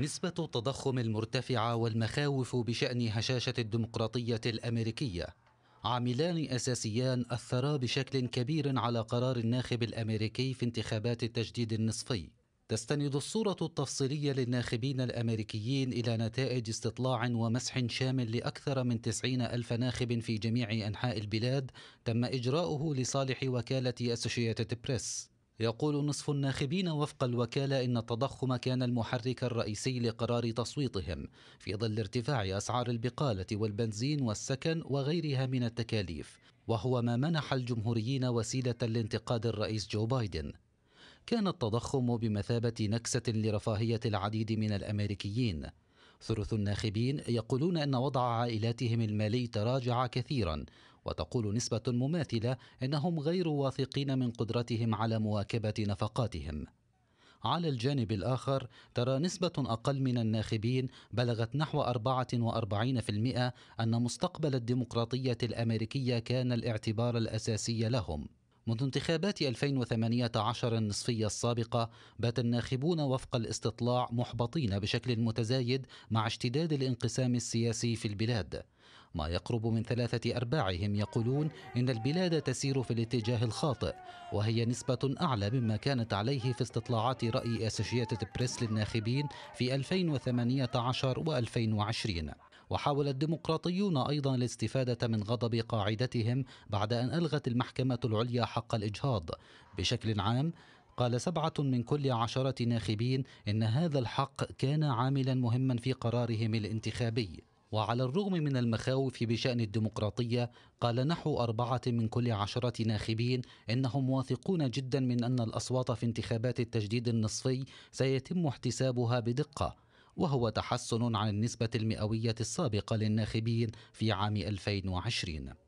نسبة التضخم المرتفعة والمخاوف بشأن هشاشة الديمقراطية الأمريكية. عاملان أساسيان أثرا بشكل كبير على قرار الناخب الأمريكي في انتخابات التجديد النصفي. تستند الصورة التفصيلية للناخبين الأمريكيين إلى نتائج استطلاع ومسح شامل لأكثر من تسعين ألف ناخب في جميع أنحاء البلاد تم إجراؤه لصالح وكالة أسوشيتد بريس. يقول نصف الناخبين وفق الوكالة إن التضخم كان المحرك الرئيسي لقرار تصويتهم في ظل ارتفاع أسعار البقالة والبنزين والسكن وغيرها من التكاليف وهو ما منح الجمهوريين وسيلة لانتقاد الرئيس جو بايدن. كان التضخم بمثابة نكسة لرفاهية العديد من الأمريكيين. ثلث الناخبين يقولون أن وضع عائلاتهم المالي تراجع كثيرا وتقول نسبة مماثلة إنهم غير واثقين من قدرتهم على مواكبة نفقاتهم. على الجانب الآخر ترى نسبة أقل من الناخبين بلغت نحو 44% أن مستقبل الديمقراطية الأمريكية كان الاعتبار الأساسي لهم. منذ انتخابات 2018 النصفية السابقة بات الناخبون وفق الاستطلاع محبطين بشكل متزايد مع اشتداد الانقسام السياسي في البلاد. ما يقرب من ثلاثة أرباعهم يقولون إن البلاد تسير في الاتجاه الخاطئ وهي نسبة أعلى مما كانت عليه في استطلاعات رأي أسوشيتد بريس للناخبين في 2018 و2020 وحاول الديمقراطيون أيضا الاستفادة من غضب قاعدتهم بعد أن ألغت المحكمة العليا حق الإجهاض. بشكل عام قال سبعة من كل عشرة ناخبين إن هذا الحق كان عاملا مهما في قرارهم الانتخابي. وعلى الرغم من المخاوف بشأن الديمقراطية قال نحو أربعة من كل عشرة ناخبين إنهم واثقون جدا من أن الأصوات في انتخابات التجديد النصفي سيتم احتسابها بدقة. وهو تحسن عن النسبة المئوية السابقة للناخبين في عام 2020